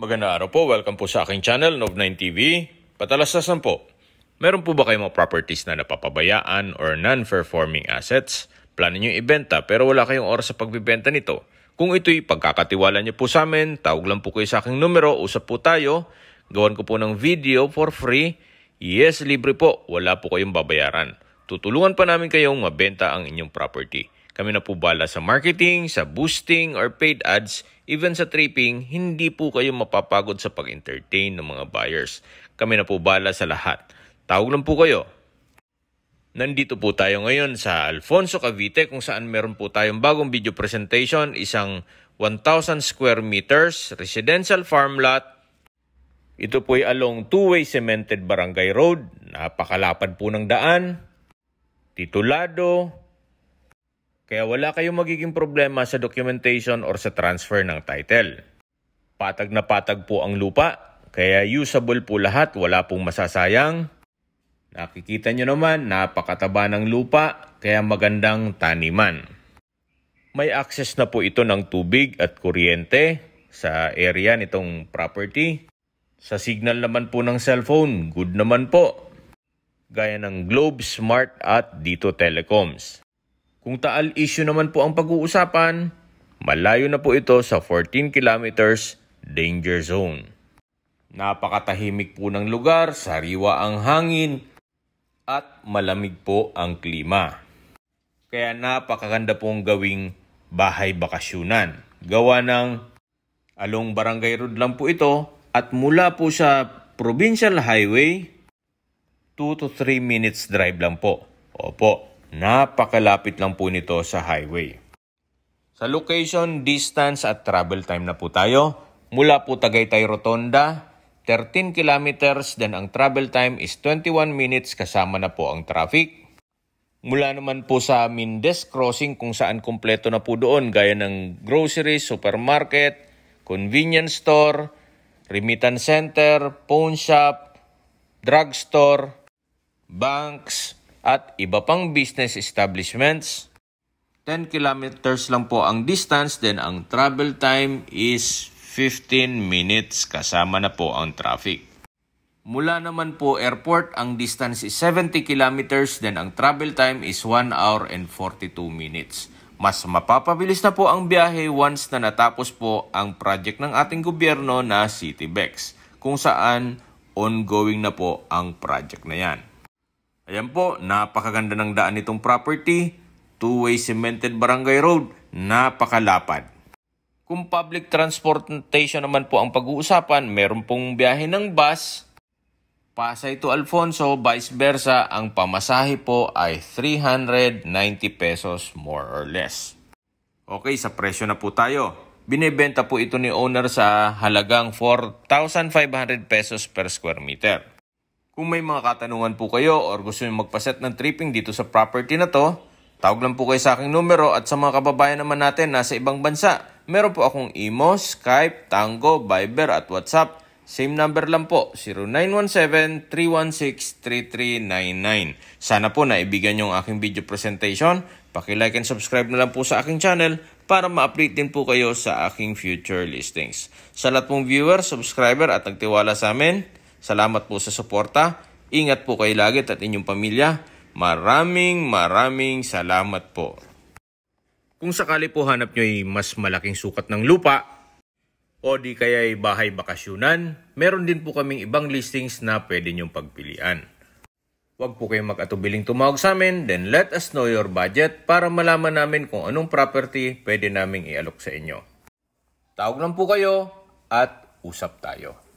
Magandang araw po. Welcome po sa aking channel, Nov9 TV. Patalasasan po. Meron po ba kayong mga properties na napapabayaan or non-performing assets? Plano nyo ibenta pero wala kayong oras sa pagbibenta nito. Kung ito'y pagkakatiwala nyo po sa amin, tawag lang po kayo sa aking numero, usap po tayo. Gawan ko po ng video for free. Yes, libre po. Wala po kayong babayaran. Tutulungan pa namin kayong mabenta ang inyong property. Kami na po bala sa marketing, sa boosting or paid ads, even sa tripping, hindi po kayo mapapagod sa pag-entertain ng mga buyers. Kami na po bala sa lahat. Tawag lang po kayo. Nandito po tayo ngayon sa Alfonso Cavite kung saan meron po tayong bagong video presentation, isang 1,000 square meters residential farm lot. Ito po ay along two-way cemented barangay road. Napakalapad po ng daan. Titulado, kaya wala kayong magiging problema sa documentation or sa transfer ng title. Patag na patag po ang lupa, kaya usable po lahat, wala pong masasayang. Nakikita nyo naman, napakataba ng lupa, kaya magandang taniman. May access na po ito ng tubig at kuryente sa area nitong property. Sa signal naman po ng cellphone, good naman po. Gaya ng Globe Smart at Dito Telecoms. Kung Taal issue naman po ang pag-uusapan, malayo na po ito sa 14 kilometers danger zone. Napakatahimik po ng lugar, sariwa ang hangin, at malamig po ang klima. Kaya napakaganda pong gawing bahay bakasyunan. Gawa ng along barangay road lang po ito at mula po sa provincial highway, 2 to 3 minutes drive lang po. Opo, Napakalapit lang po nito sa highway. Sa location, distance at travel time na po tayo. Mula po Tagaytay Rotonda, 13 kilometers, then ang travel time is 21 minutes kasama na po ang traffic. Mula naman po sa Mindes Crossing kung saan kumpleto na po doon gaya ng grocery, supermarket, convenience store, remittance center, pawn shop, drugstore, banks, at iba pang business establishments. 10 kilometers lang po ang distance, then ang travel time is 15 minutes kasama na po ang traffic. Mula naman po airport, ang distance is 70 kilometers, then ang travel time is 1 hour and 42 minutes. Mas mapapabilis na po ang biyahe once na natapos po ang project ng ating gobyerno na CityBex, kung saan ongoing na po ang project na yan. Ayan po, napakaganda ng daan nitong property. Two-way cemented barangay road, napakalapad. Kung public transportation naman po ang pag-uusapan, meron pong biyahe ng bus, Pasay to Alfonso, vice versa, ang pamasahe po ay 390 pesos more or less. Okay, sa presyo na po tayo. Binebenta po ito ni owner sa halagang 4,500 pesos per square meter. Kung may mga katanungan po kayo or gusto nyo magpaset ng tripping dito sa property na to, tawag lang po kayo sa aking numero at sa mga kababayan naman natin nasa ibang bansa. Meron po akong imo, Skype, Tango, Viber at WhatsApp. Same number lang po, 0917-316-3399. Sana po naibigan nyo ang aking video presentation. Paki-like and subscribe na lang po sa aking channel para ma-update din po kayo sa aking future listings. Sa lahat pong viewer, subscriber at nagtiwala sa amin, Salamat po sa suporta. Ingat po kayo lagi at inyong pamilya. Maraming maraming salamat po. Kung sakali po hanap nyo ay mas malaking sukat ng lupa o di kaya ay bahay bakasyunan, meron din po kaming ibang listings na pwede nyong pagpilian. Huwag po kayong mag-atubiling tumawag sa amin, then let us know your budget para malaman namin kung anong property pwede naming ialok sa inyo. Tawag lang po kayo at usap tayo.